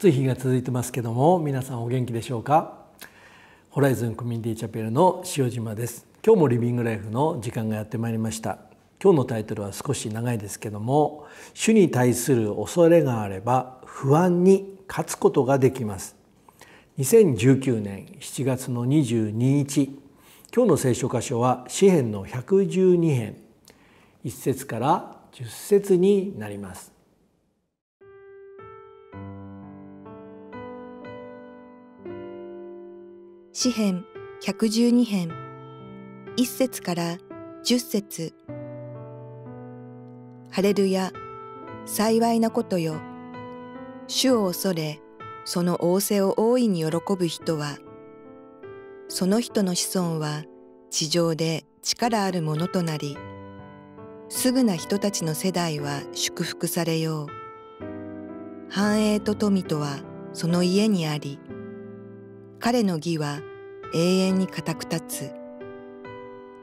暑い日が続いてますけども皆さんお元気でしょうか？ホライズンコミュニティチャペルの塩島です。今日もリビングライフの時間がやってまいりました。今日のタイトルは少し長いですけども主に対する恐れがあれば不安に勝つことができます。2019年7月の22日今日の聖書箇所は詩編の112編。1節から10節になります。詩編112編。1節から10節。ハレルヤ幸いなことよ。主を恐れその仰せを大いに喜ぶ人はその人の子孫は地上で力あるものとなりすぐな人たちの世代は祝福されよう。繁栄と富とはその家にあり彼の義は永遠に固く立つ。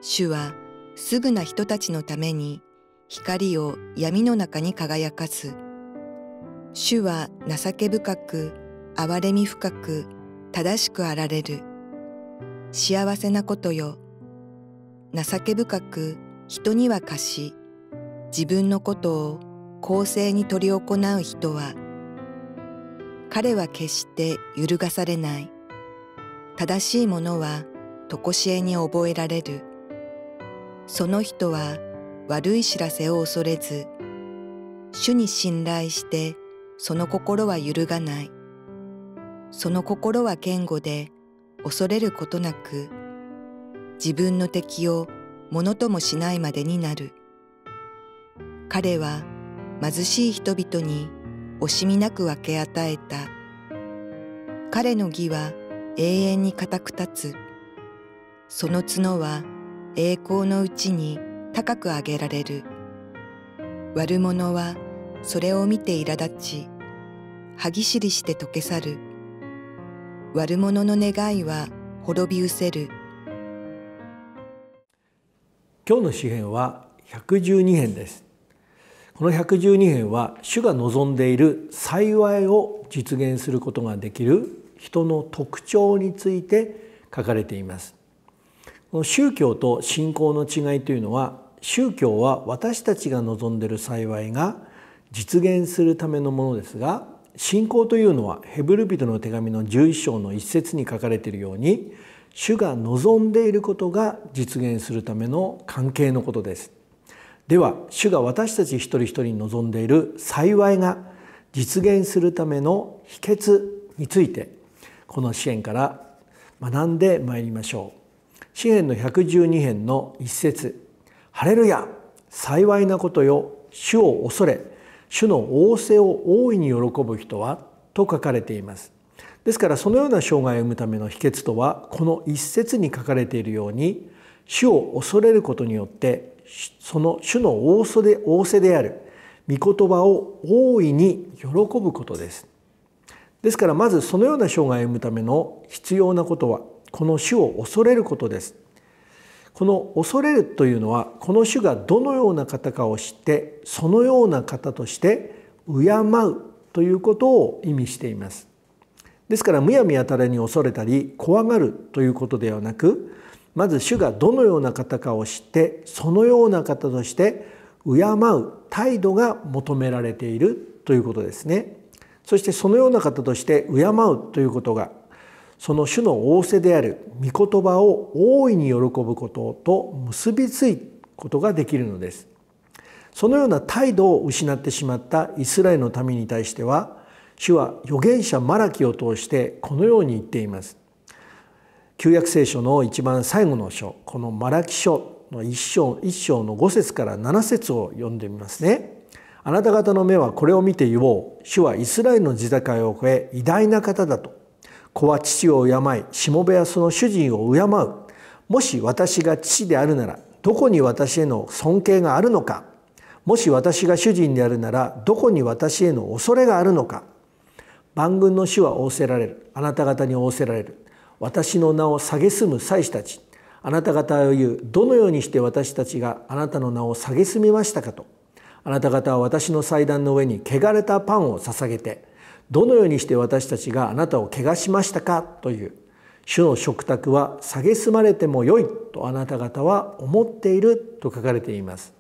主はすぐな人たちのために光を闇の中に輝かす。主は情け深く、憐れみ深く、正しくあられる。幸せなことよ。情け深く人には貸し、自分のことを公正に執り行う人は、彼は決して揺るがされない。正しいものは常しえに覚えられる。その人は悪い知らせを恐れず、主に信頼してその心は揺るがない。その心は堅固で恐れることなく、自分の敵をものともしないまでになる。彼は貧しい人々に惜しみなく分け与えた。彼の義は永遠に固く立つ。その角は栄光のうちに高く上げられる。悪者はそれを見て苛立ち、歯ぎしりして溶け去る。悪者の願いは滅び失せる。今日の詩編は112編です。この112編は主が望んでいる幸いを実現することができる人の特徴について書かれています。この宗教と信仰の違いというのは宗教は私たちが望んでいる幸いが実現するためのものですが信仰というのはヘブル人の手紙の11章の一節に書かれているように主が望んでいることが実現するための関係のことです。では主が私たち一人一人に望んでいる幸いが実現するための秘訣についてこの支援から学んでまいりましょう。詩篇の112編の一節。ハレルヤ幸いなことよ。主を恐れ主の仰せを大いに喜ぶ人はと書かれています。ですからそのような生涯を生むための秘訣とはこの一節に書かれているように主を恐れることによってその主の仰せである御言葉を大いに喜ぶことです。ですからまずそのような生涯を歩むための必要なことはこの主を恐れることですこの恐れるというのはこの主がどのような方かを知ってそのような方として敬うということを意味していますですからむやみやたらに恐れたり怖がるということではなくまず主がどのような方かを知ってそのような方として敬う態度が求められているということですね。そしてそのような方として敬うということがその主の仰せである御言葉を大いに喜ぶことと結びついことができるのです。そのような態度を失ってしまったイスラエルの民に対しては主は預言者マラキを通してこのように言っています。旧約聖書の一番最後の書このマラキ書の一章一章の5節から7節を読んでみますね。あなた方の目はこれを見て言おう。主はイスラエルの地境を越え偉大な方だと。子は父を敬い、しもべはその主人を敬う。もし私が父であるなら、どこに私への尊敬があるのか。もし私が主人であるなら、どこに私への恐れがあるのか。万軍の主は仰せられる。あなた方に仰せられる。私の名を蔑む祭司たち。あなた方を言う。どのようにして私たちがあなたの名を蔑みましたかと。あなた方は私の祭壇の上に汚れたパンを捧げてどのようにして私たちがあなたを汚しましたかという主の食卓は蔑まれてもよいとあなた方は思っていると書かれています。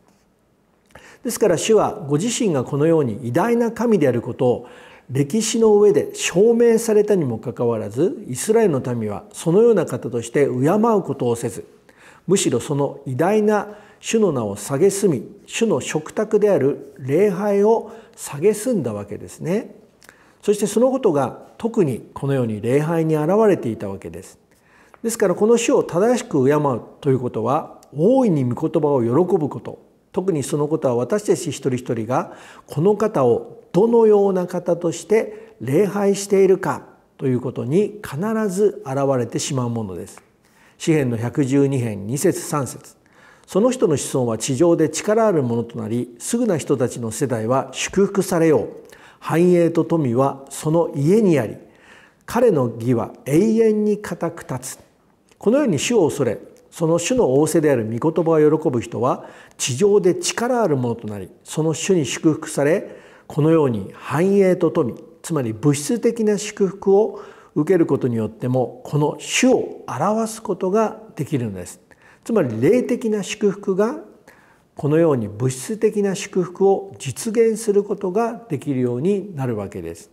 ですから主はご自身がこのように偉大な神であることを歴史の上で証明されたにもかかわらずイスラエルの民はそのような方として敬うことをせずむしろその偉大な主の名を蔑み主の食卓である礼拝を蔑んだわけですね。そしてそのことが特にこのように礼拝に現れていたわけです。ですからこの主を正しく敬うということは大いに御言葉を喜ぶこと。特にそのことは私たち一人一人がこの方をどのような方として礼拝しているかということに必ず現れてしまうものです。詩篇の112編2節3節。その人の子孫は地上で力あるものとなりすぐな人たちの世代は祝福されよう。繁栄と富はその家にあり彼の義は永遠に固く立つ。このように主を恐れその主の仰せである御言葉を喜ぶ人は地上で力あるものとなりその主に祝福されこのように繁栄と富つまり物質的な祝福を受けることによってもこの主を表すことができるのです。つまり霊的な祝福がこのように物質的な祝福を実現することができるようになるわけです。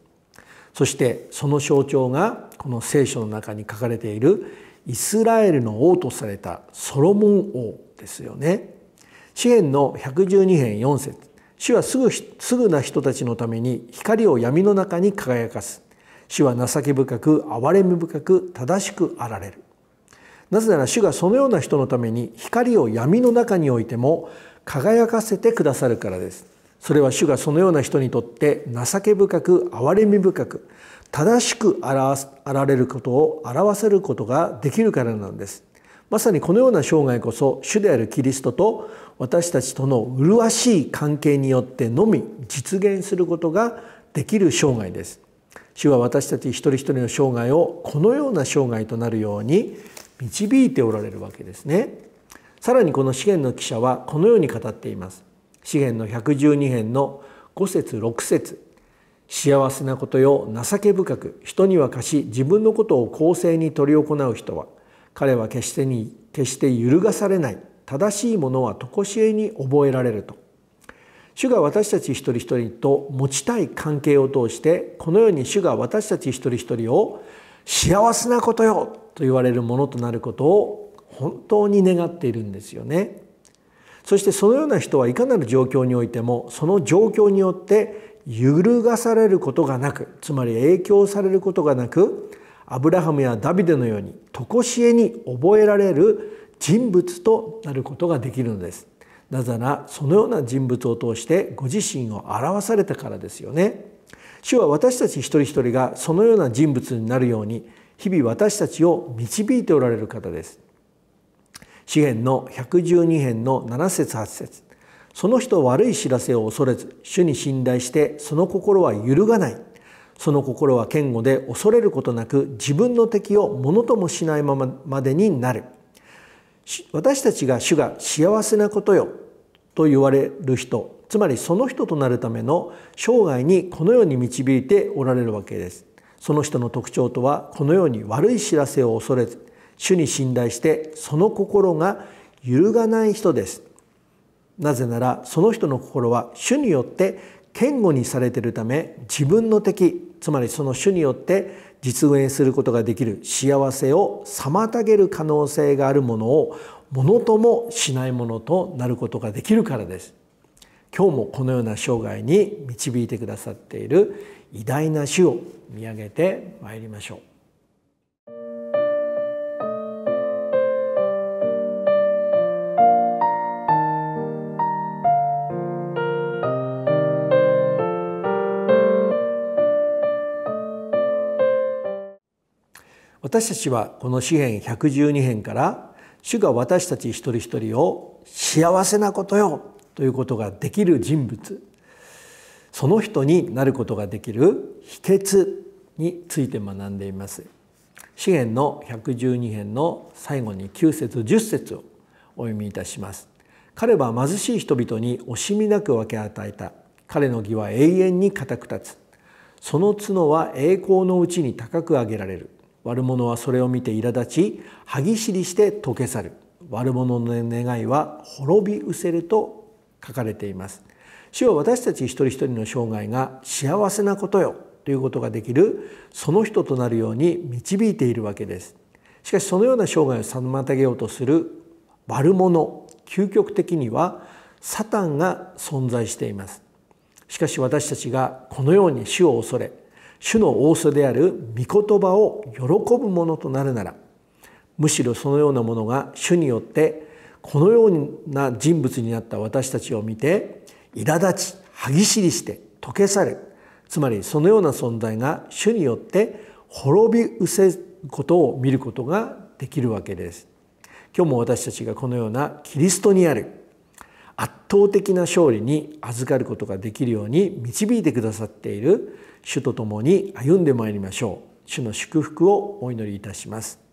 そしてその象徴がこの聖書の中に書かれているイスラエルの王とされたソロモン王ですよね。詩篇の112編4節。主はすぐすぐな人たちのために光を闇の中に輝かす。主は情け深く憐れみ深く正しくあられる。なぜなら主がそのような人のために光を闇の中においても輝かせてくださるからです。それは主がそのような人にとって情け深く憐れみ深く正しくあられることを表せることができるからなんです。まさにこのような生涯こそ主であるキリストと私たちとの麗しい関係によってのみ実現することができる生涯です。主は私たち一人一人の生涯をこのような生涯となるように導いておられるわけですね。さらにこの資源の記者はこのように語っています。資源の112編の5節6節。幸せなことよ情け深く人には貸し自分のことを公正に執り行う人は彼は決してに決して揺るがされない正しいものは常しえに覚えられると。主が私たち一人一人と持ちたい関係を通してこのように主が私たち一人一人を幸せなことよと言われるものとなることを本当に願っているんですよね。そしてそのような人はいかなる状況においてもその状況によって揺るがされることがなくつまり影響されることがなくアブラハムやダビデのように常しえに覚えられる人物となることができるのです。なぜならそのような人物を通してご自身を表されたからですよね。主は私たち一人一人がそのような人物になるように日々私たちを導いておられる方です。詩篇の112編の7節8節。その人悪い知らせを恐れず主に信頼してその心は揺るがない。その心は堅固で恐れることなく自分の敵をものともしないままでになる。私たちが主が幸せなことよと言われる人つまりその人となるための生涯にこのように導いておられるわけです。その人の特徴とはこのように悪い知らせを恐れず主に信頼してその心が揺るがない人です。なぜならその人の心は主によって堅固にされているため自分の敵つまりその主によって実現することができる幸せを妨げる可能性があるものをものともしないものとなることができるからです。今日もこのような生涯に導いてくださっている偉大な主を見上げてまいりましょう。私たちはこの詩篇112編から主が私たち一人一人を幸せなことよ。ということができる人物その人になることができる秘訣について学んでいます。詩篇の112編の最後に9節10節をお読みいたします。彼は貧しい人々に惜しみなく分け与えた。彼の義は永遠に固く立つ。その角は栄光のうちに高く上げられる悪者はそれを見て苛立ち歯ぎしりして溶け去る悪者の願いは滅び失せると書かれています。主は私たち一人一人の生涯が幸せなことよということができるその人となるように導いているわけです。しかしそのような生涯を妨げようとする悪者究極的にはサタンが存在しています。しかし私たちがこのように主を恐れ主の仰せである御言葉を喜ぶものとなるならむしろそのようなものが主によってこのような人物になった私たちを見て苛立ち歯ぎしりして溶け去るつまりそのような存在が主によって滅び失せることを見ることができるわけです。今日も私たちがこのようなキリストにある圧倒的な勝利に預かることができるように導いてくださっている主と共に歩んでまいりましょう主の祝福をお祈りいたします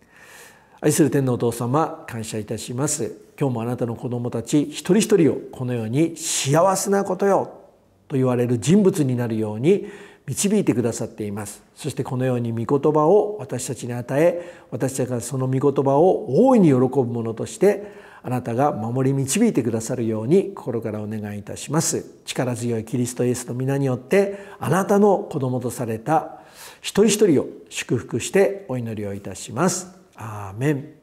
愛する天皇お父様感謝いたします。今日もあなたの子供たち一人一人をこのように幸せなことよと言われる人物になるように導いてくださっています。そしてこのように御言葉を私たちに与え私たちがその御言葉を大いに喜ぶものとしてあなたが守り導いてくださるように心からお願いいたします。力強いキリストイエスの皆によってあなたの子供とされた一人一人を祝福してお祈りをいたします。アーメン。